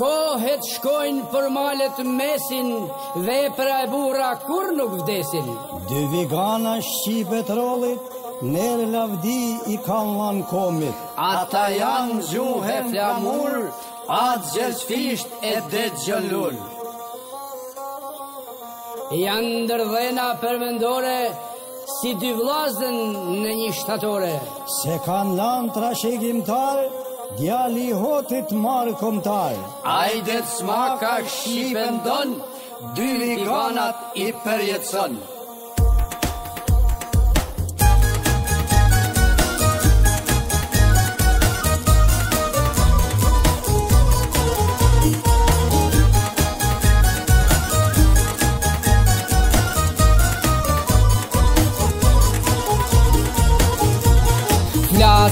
kohet shkojnë për malet mesin dhe pra e bura kur nuk vdesin. Dy vigana shqipe trollit, nere lavdi i kallan komit. Ata janë gjuhe flamur, atë gjësfisht e dhe gjëllur. Janë ndërdhena përmendore, si dy vlazën në një shtatore. Se kanë lanë trashe djali hotit marë komtar. Ajde të smaka shqipën donë, dy ligonat i përjetësonë.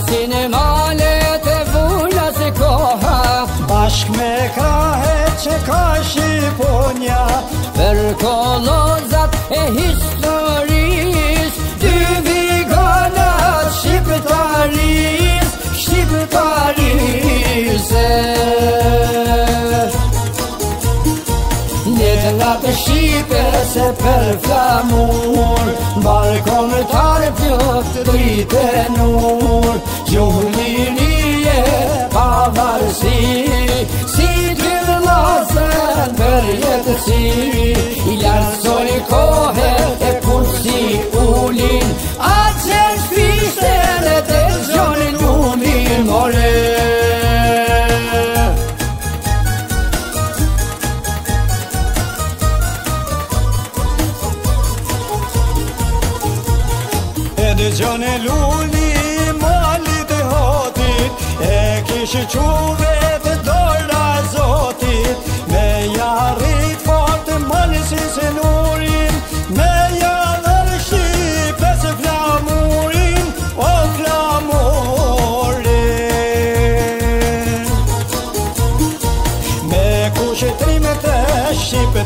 Sinema kolonzat e historis Dy vigonat shqiptaris, shqiptaris e Njetë nga të shqipe se për flamur Balkon të arë pjoft të dritë e nur Gjuhni një e pavarësi Si të lasën për jetësi E e kur si ulin A të gjënë shpishten e të gjënin unin, more E të gjënin lullin, molit e hotit E kishë qove që të rime të shqipë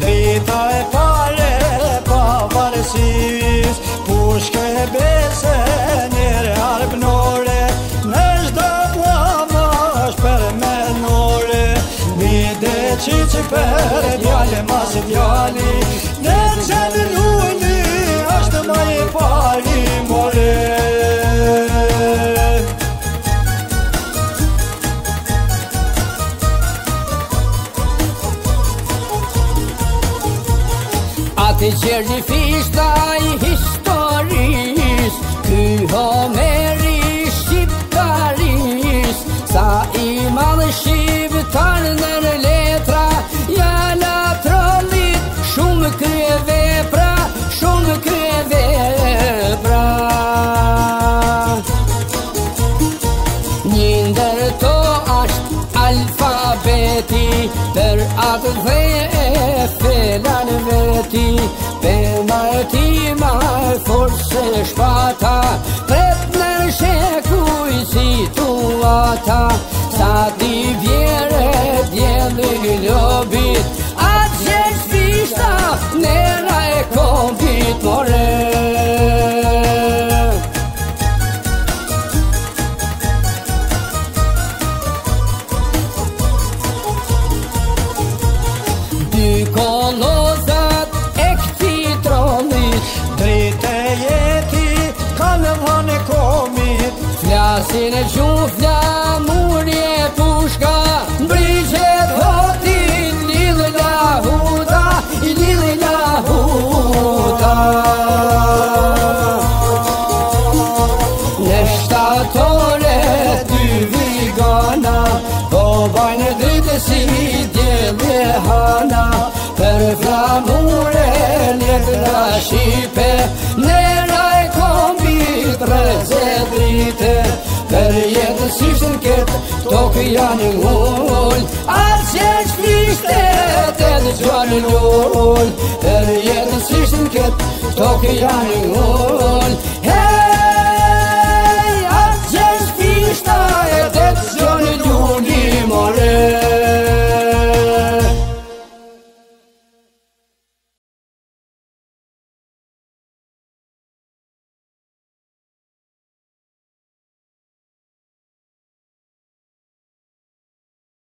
Drita e pale dhe pa Pushke e bese njere arpnore Në shdo pua më është për menore Mi dhe që për e djale masi djale Gjerë një i historis Ky Homeri Shqiptaris Sa i madhë Shqiptar në në letra Ja la trollit Shumë krye vepra pra Shumë krye vepra pra Një ndërto ashtë alfabeti Për atë dhe e felan veti Shpata Për të nërsheku i situata Sa Në qof nga murje pushka Mbriqet hotin Lili nga huta I lili nga huta Në shtatore Ty vigana Po bajnë dritë Si djeve hana Për flamure Njetë nga shipe Në rajkombit Rezë Tërë jetë në syshtë në ketë, to kë janë në ullë Atë që e që frishtë e të dë gjuanë në ullë Tërë jetë në syshtë në ketë, to kë janë në ullë